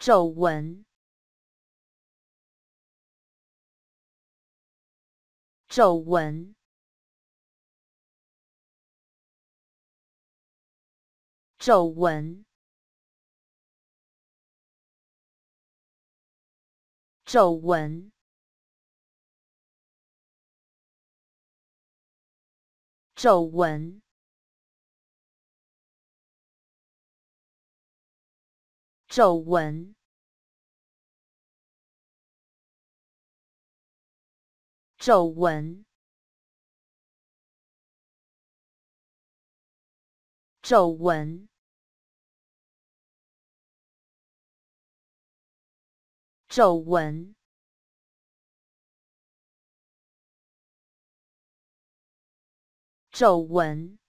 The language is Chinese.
皱纹，皱纹，皱纹，皱纹，皱纹。皱纹，皱纹，皱纹，皱纹，皱纹。